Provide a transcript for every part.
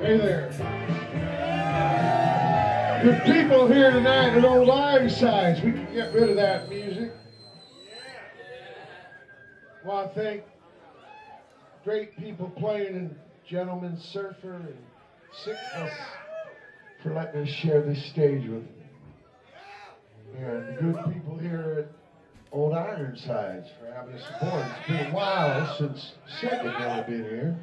Hey there. Good people here tonight at Old Ironsides. We can get rid of that music. Well, I thank great people playing and Gentleman Surfer and Sickness for letting us share this stage with them. And good people here at Old Ironsides for having us aboard. It's been a while since Second never been here.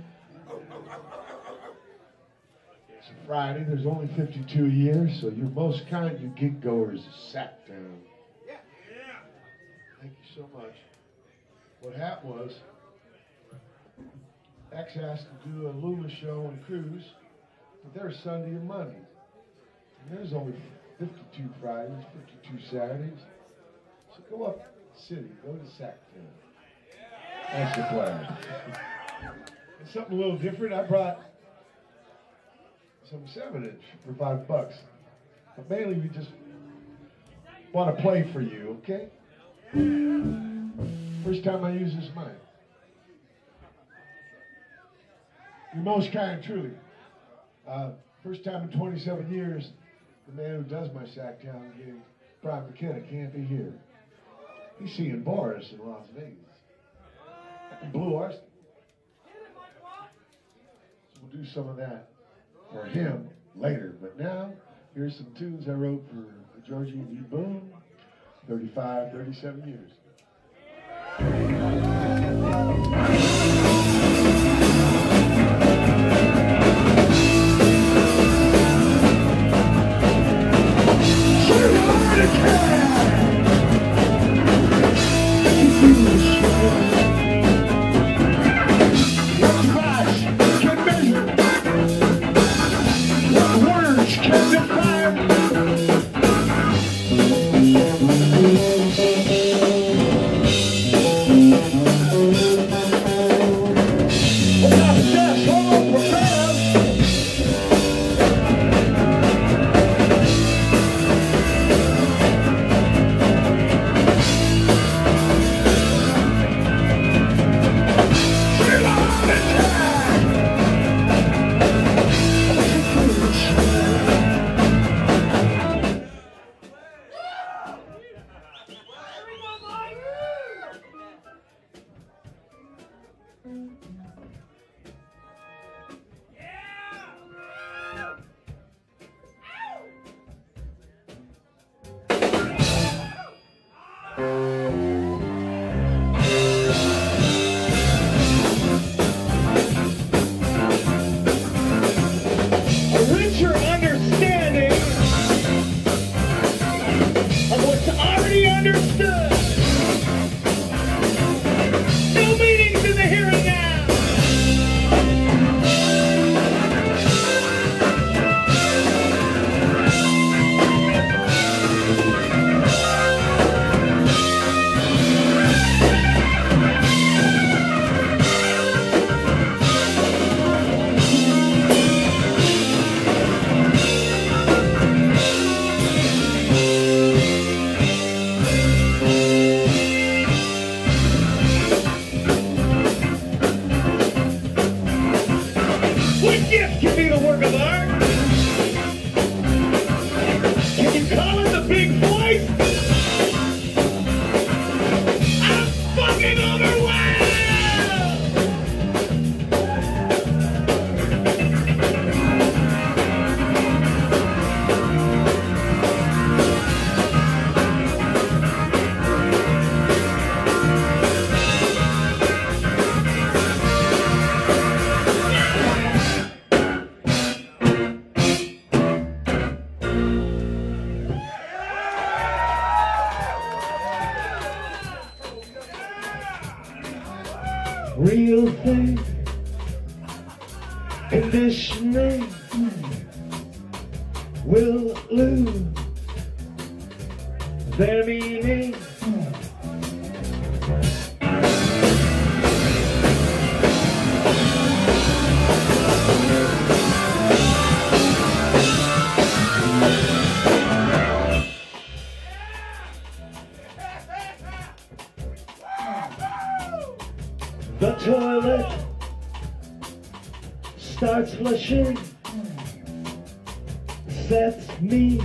It's a Friday. There's only 52 years, so you're most kind, you gig goers, sat down. Thank you so much. What happened was, X asked to do a Lula show and cruise, but they're Sunday and Monday. And there's only 52 Fridays, 52 Saturdays. So go up city, go to Sacktown. That's the plan. Something a little different. I brought some seven inch for five bucks. But mainly we just want to play for you, okay? First time I use this mic. You're most kind, truly. Uh, first time in 27 years, the man who does my sack town gig, Brian McKenna, can't be here. He's seeing bars in Las Vegas. Blue Oyster. So we'll do some of that for him later. But now, here's some tunes I wrote for Georgie D. Boon, 35, 37 years. Flushing, sets me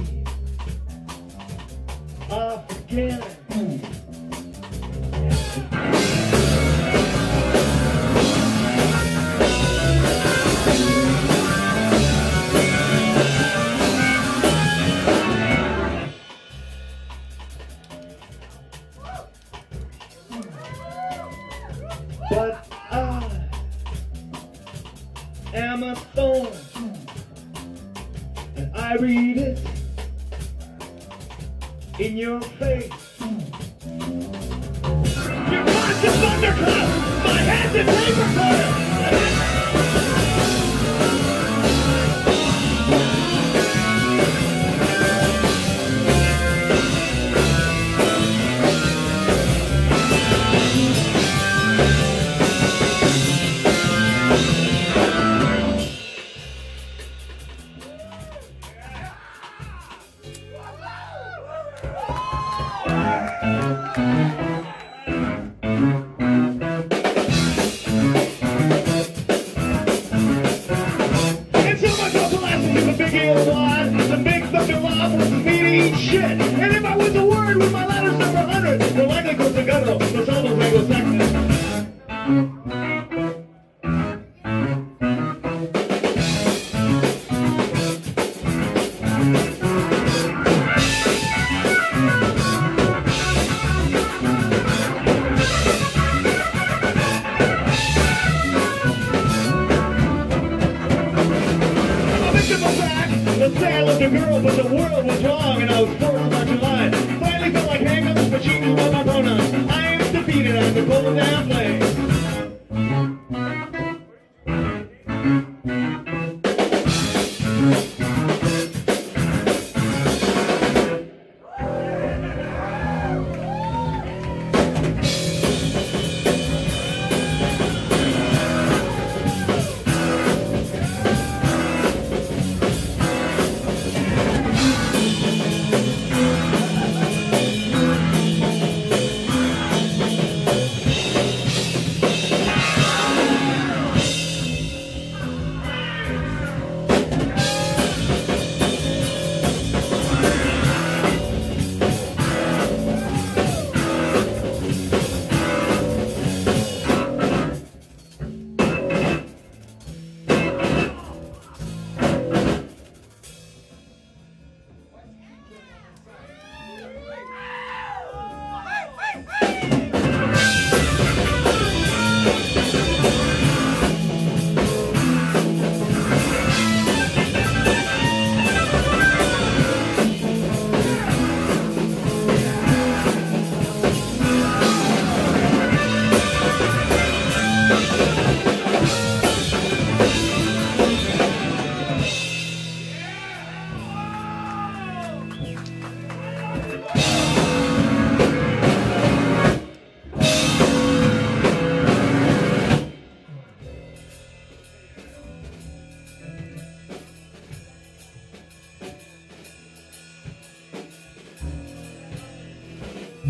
off again.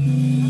Mm-hmm.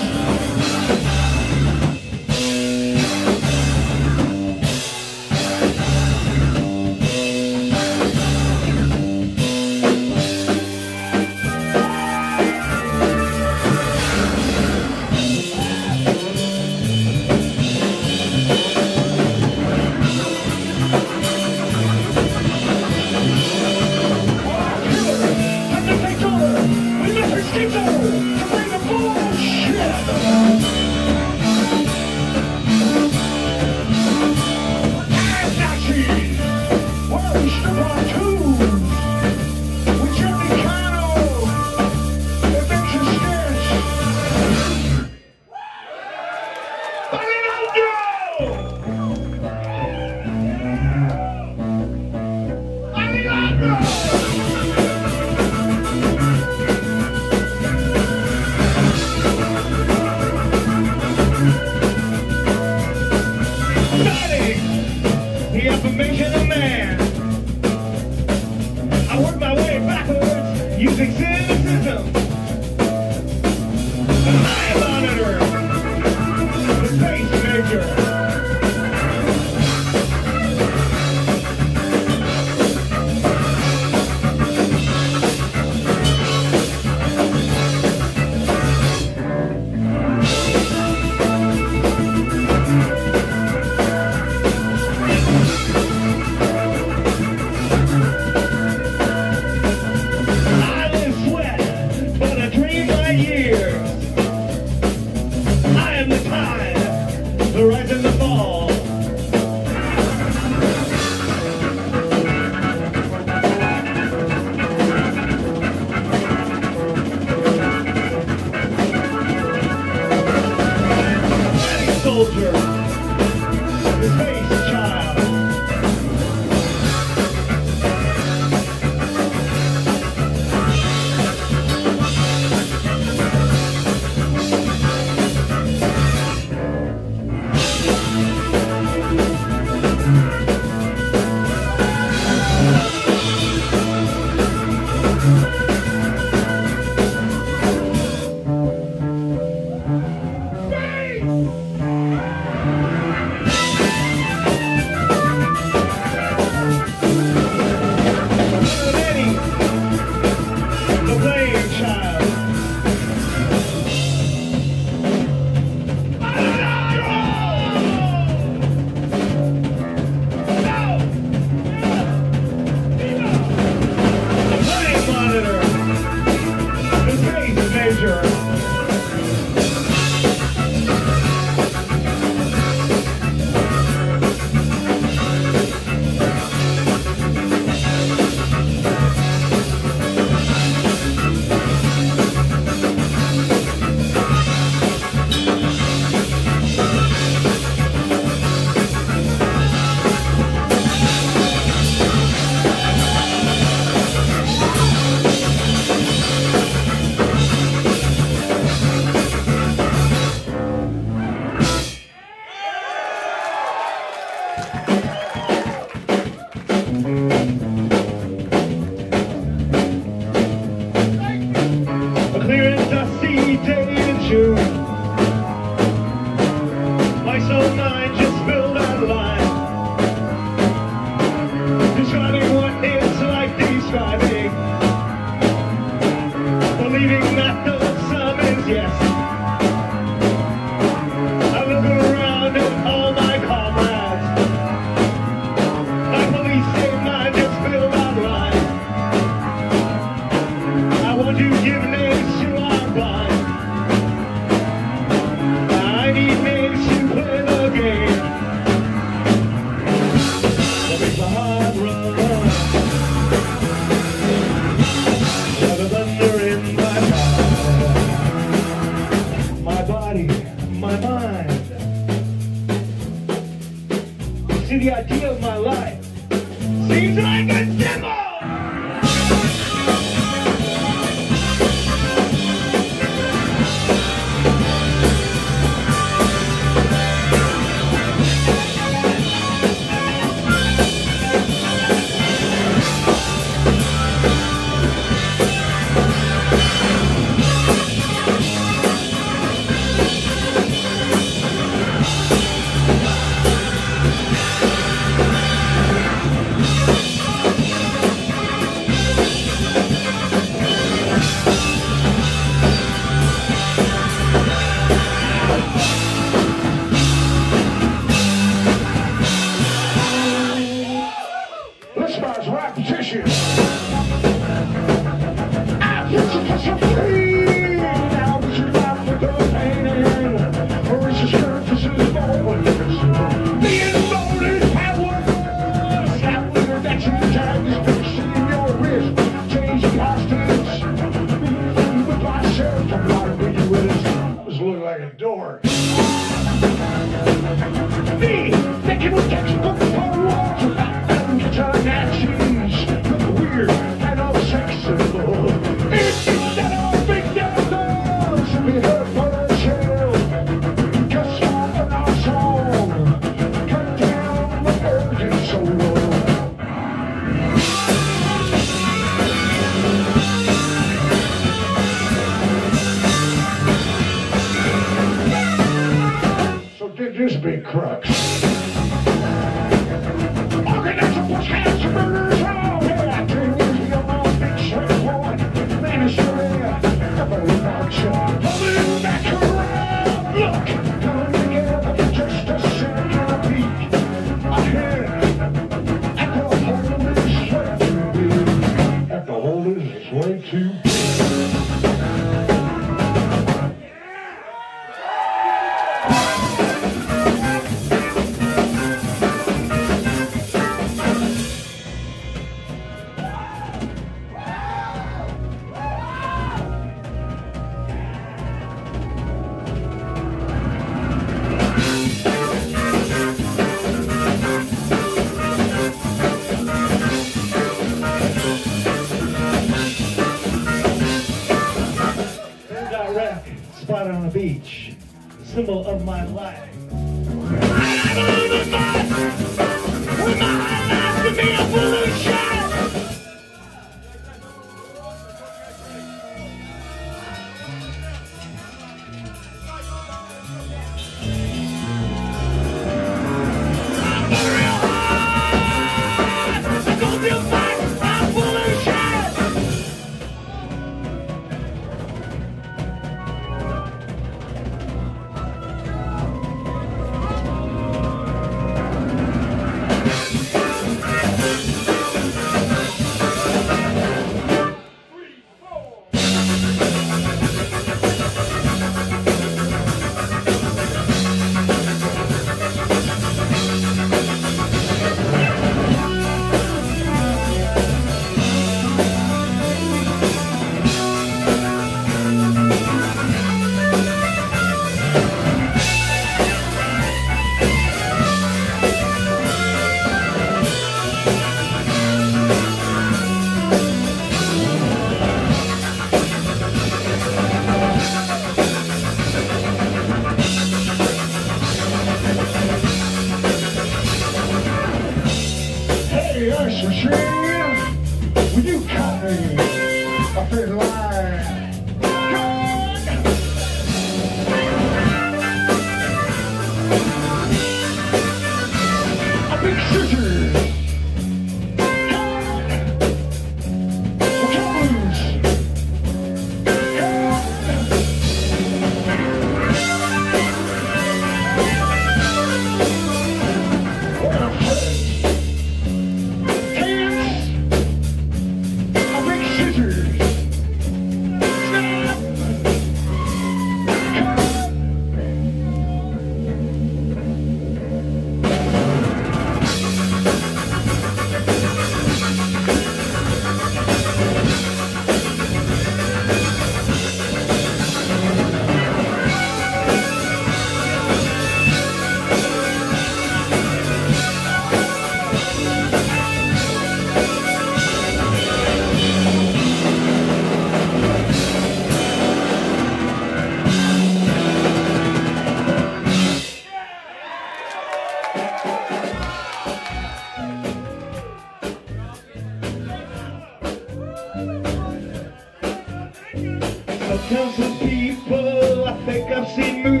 I've seen movies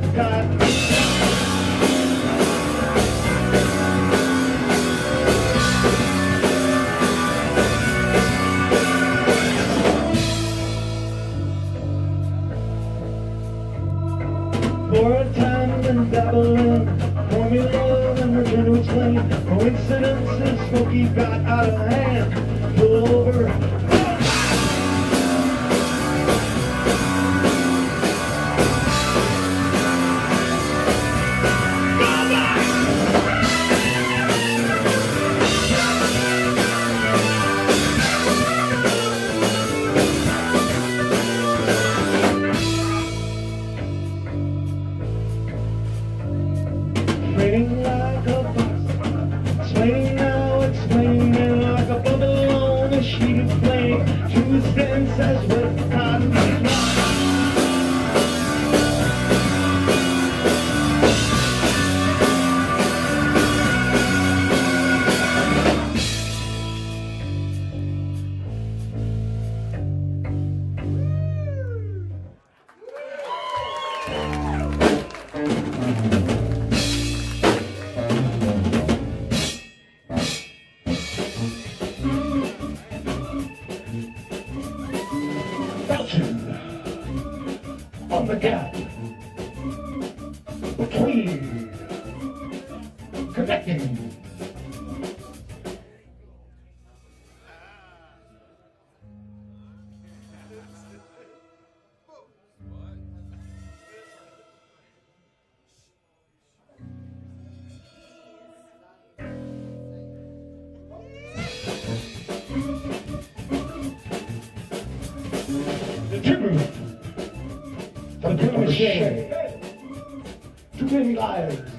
sense Cliche. Too many liars.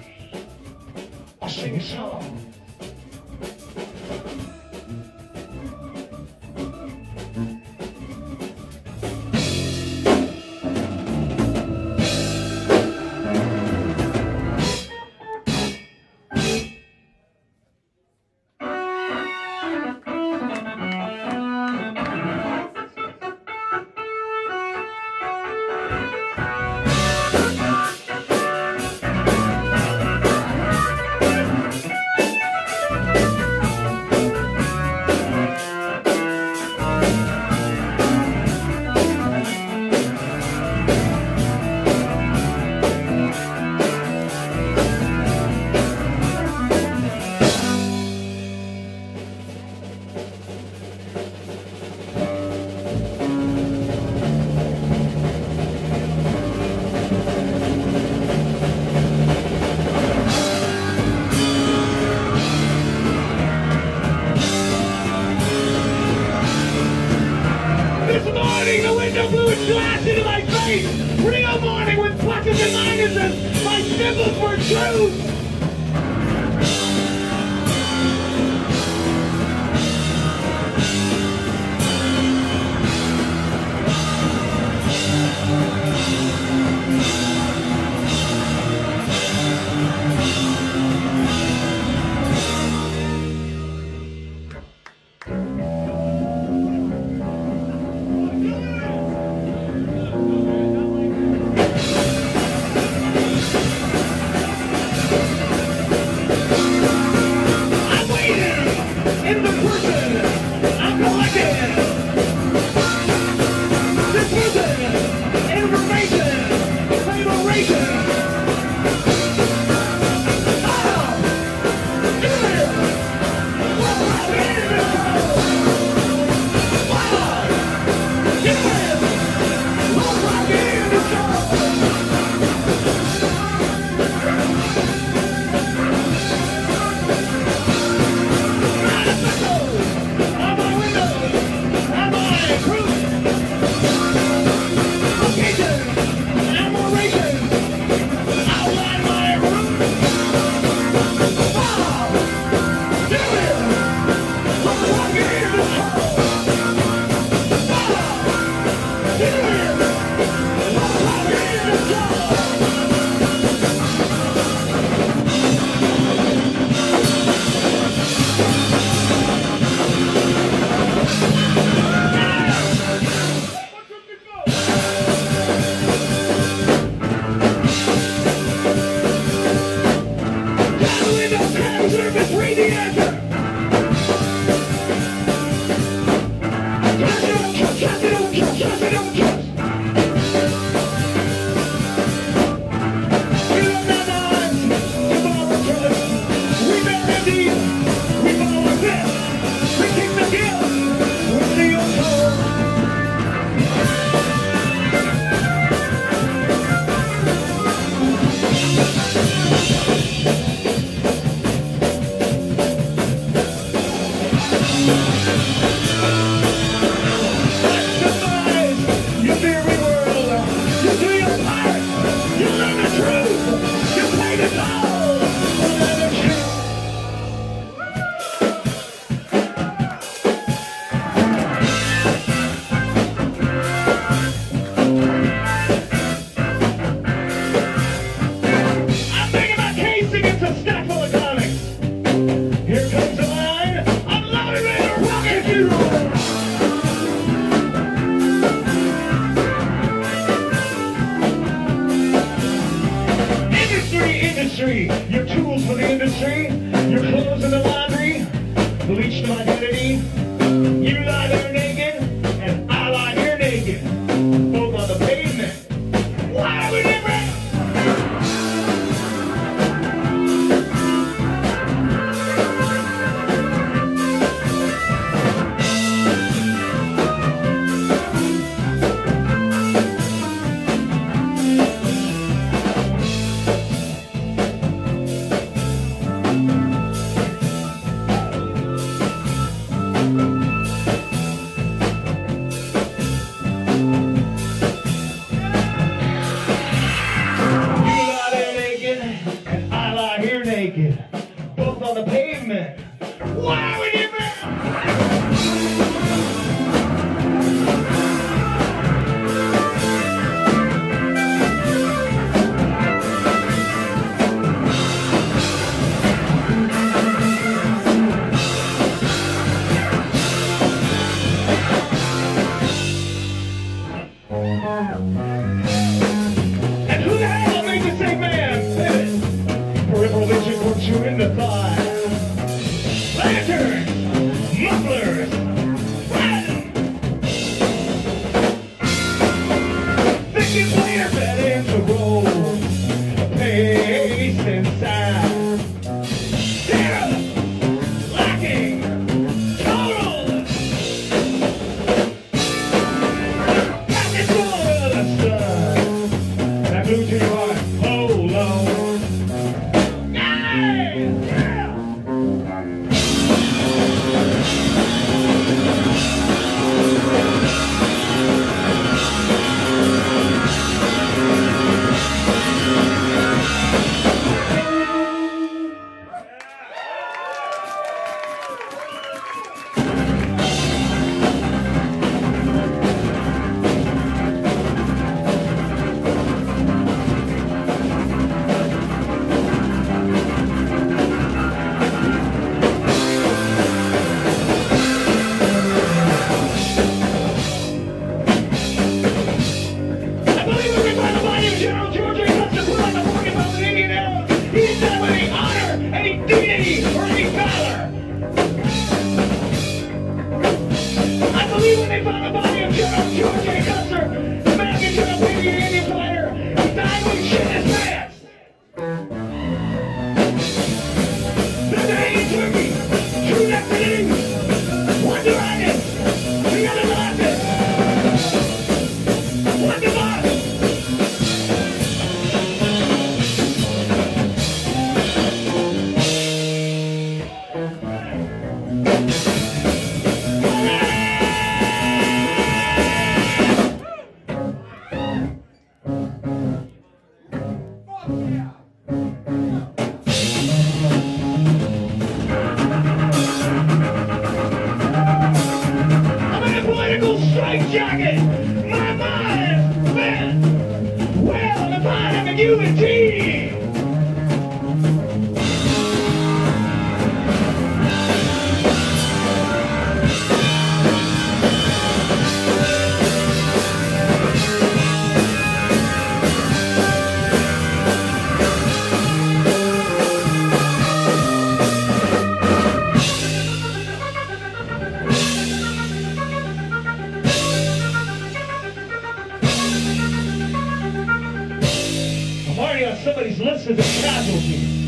always listed a casualty.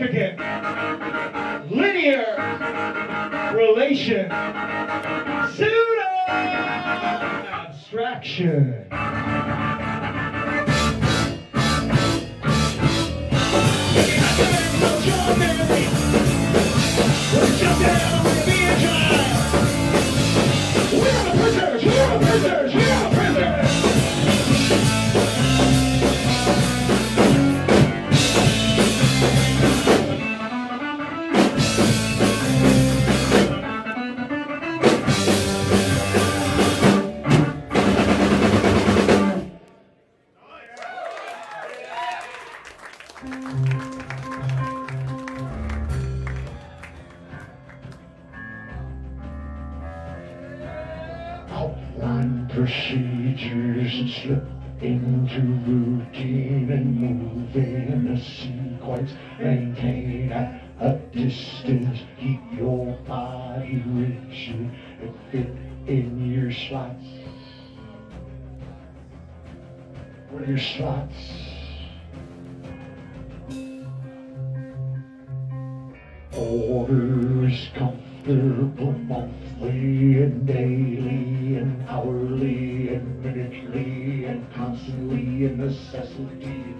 significant linear relation pseudo abstraction. your shots. Orders comfortable monthly and daily and hourly and minutely and constantly a necessity.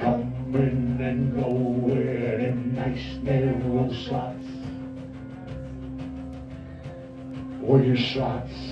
Coming and going in nice narrow slots. Or your slots.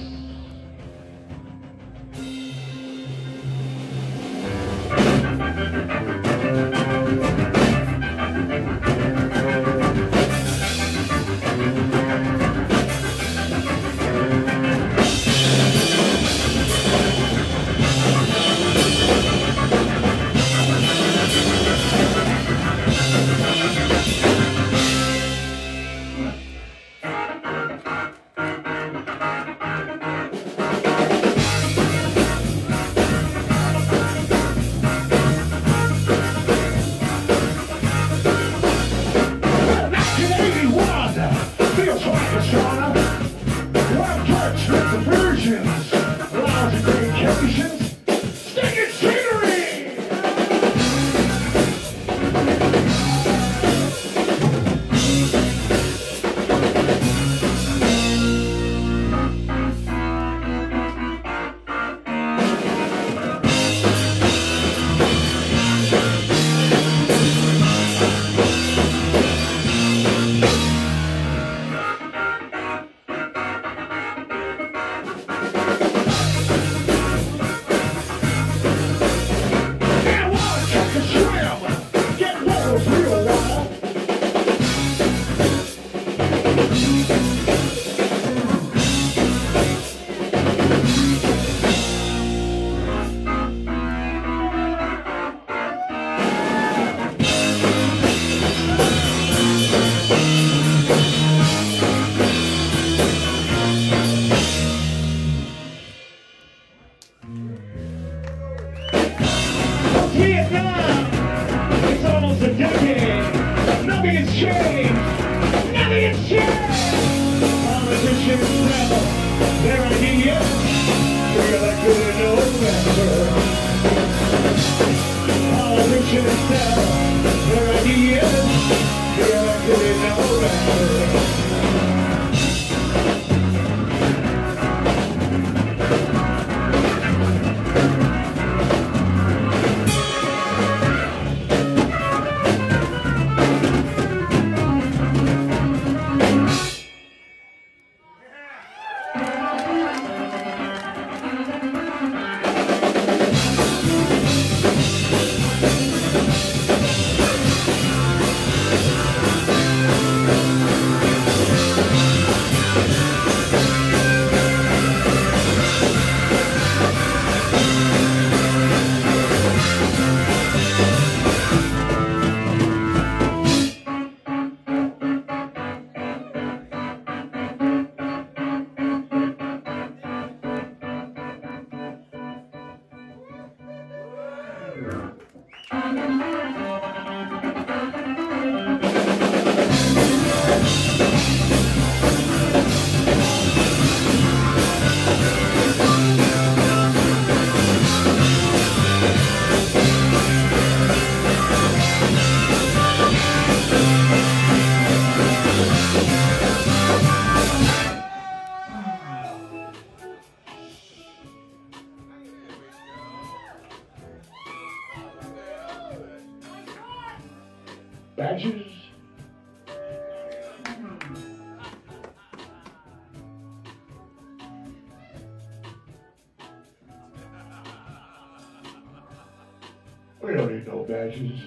Badges.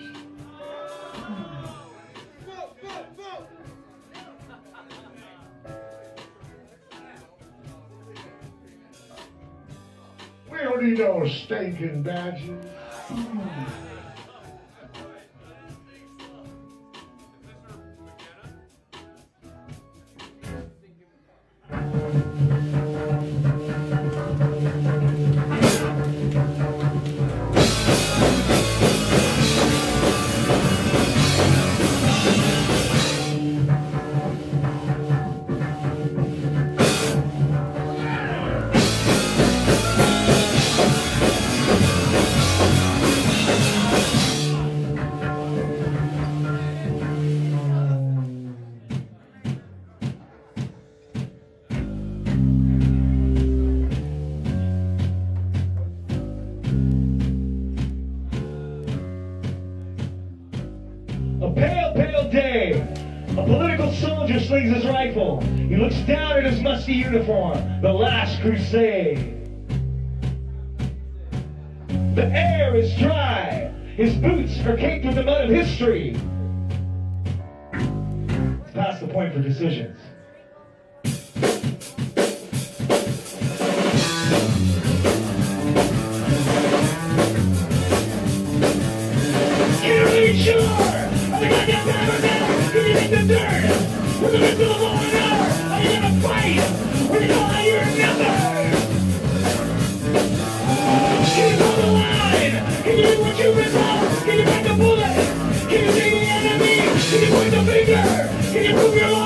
We don't need no stinking badges. looks down at his musty uniform. The last crusade. The air is dry. His boots are caked with the mud of history. It's past the point for decisions. 네.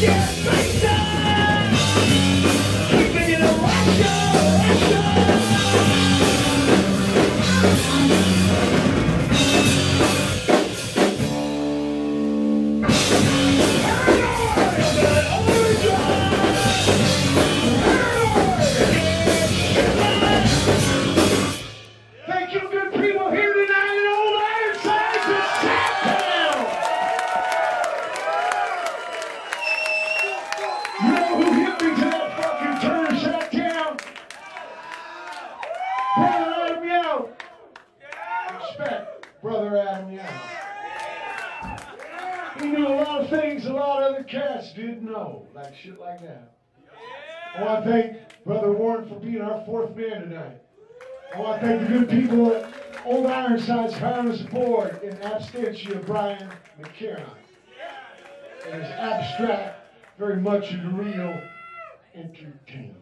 Fucking fourth man tonight. I want to thank the good people at Old Ironside's having us aboard in absentia Brian McCarron and his abstract, very much in the real entertainment.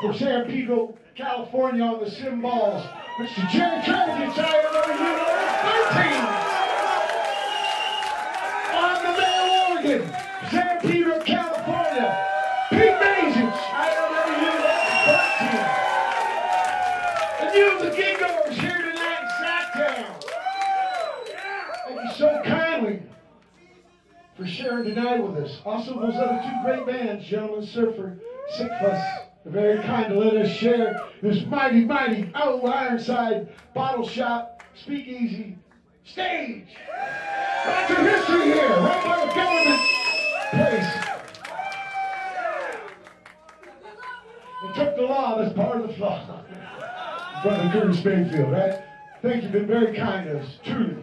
From San Pedro, California on the cymbals, Mr. Jerry Trevor, IMW 13. On the Bell Organ, San Pedro, California, Pete for sharing tonight with us. Also, those other two great bands, Gentleman Surfer, Sick Fuss, are very kind to let us share this mighty, mighty old Ironside bottle shop, speakeasy, stage. Right to history here, right by the government place. They took the law as part of the flaw. Brother Curtis Mayfield, right? Thank you, been very kind to us, truly.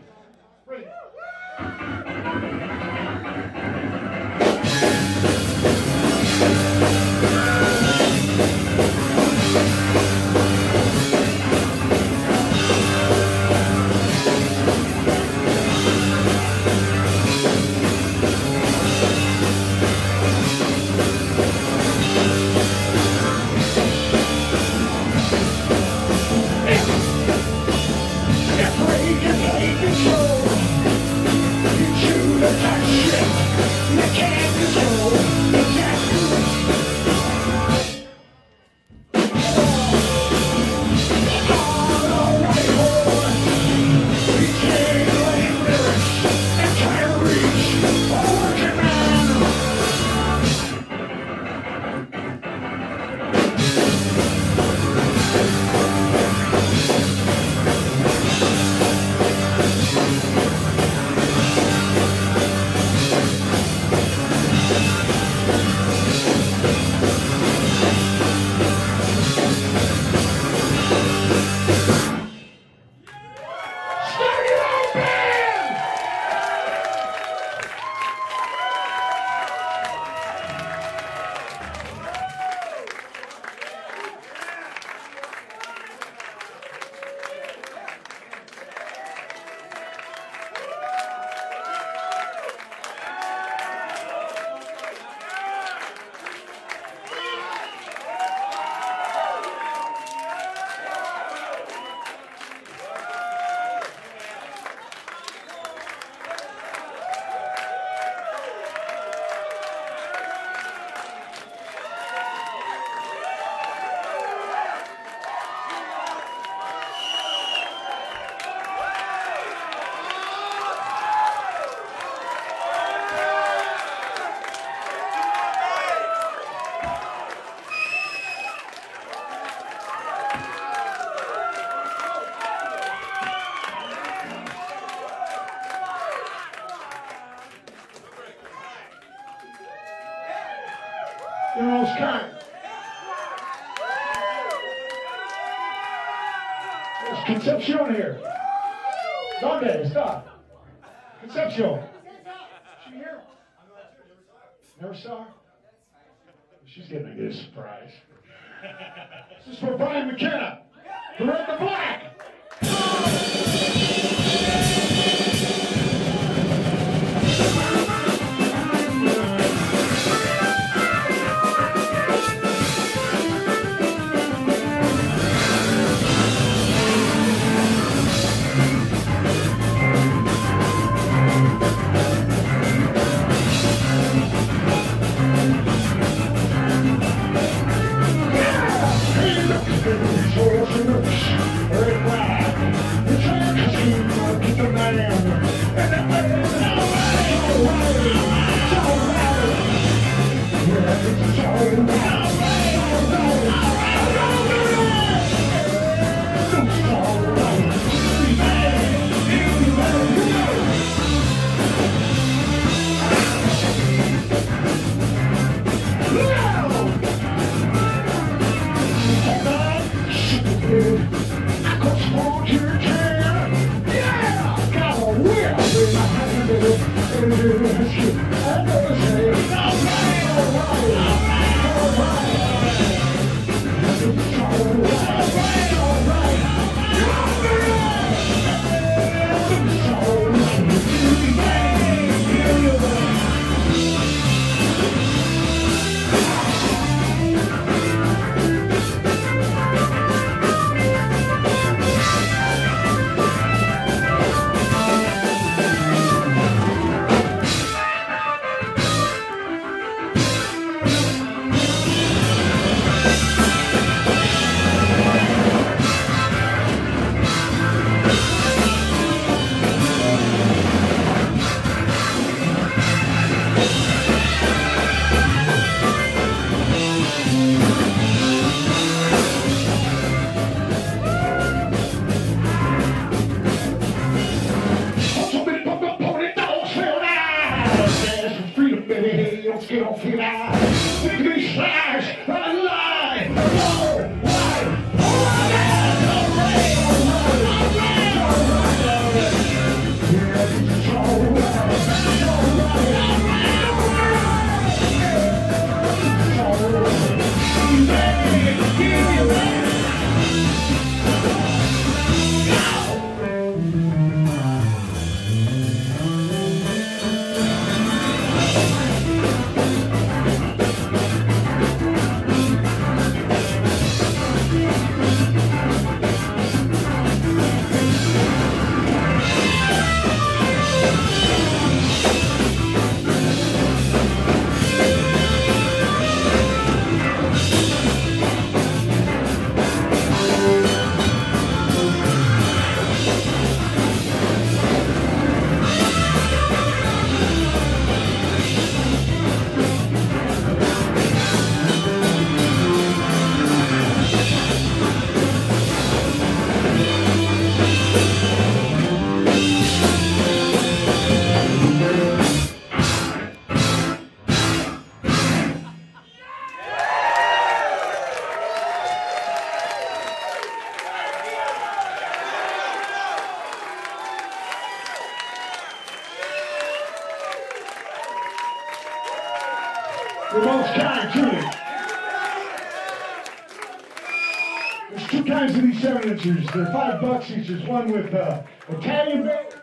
Of. They're five bucks each. There's one with uh, Italian band.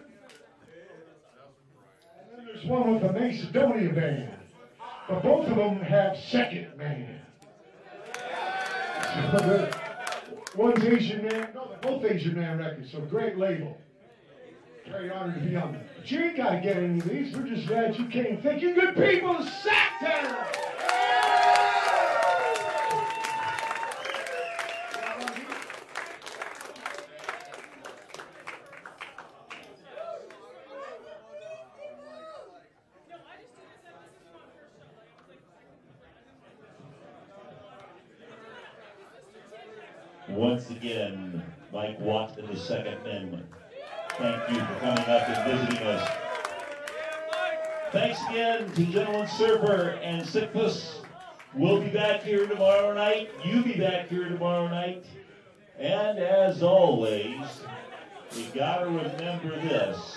And then there's one with the Macedonia band. But both of them have Secondmen. So one's Asian Man. No, they're both Asian Man records. So great label. Very honored to be on. But you ain't got to get any of these. We're just glad you came. Thank you, good people Sacktown. Once again, Mike Watt and the Second Amendment. Thank you for coming up and visiting us. Thanks again to Gentleman Surfer and Sickness. We'll be back here tomorrow night. You be back here tomorrow night. And as always, we gotta remember this.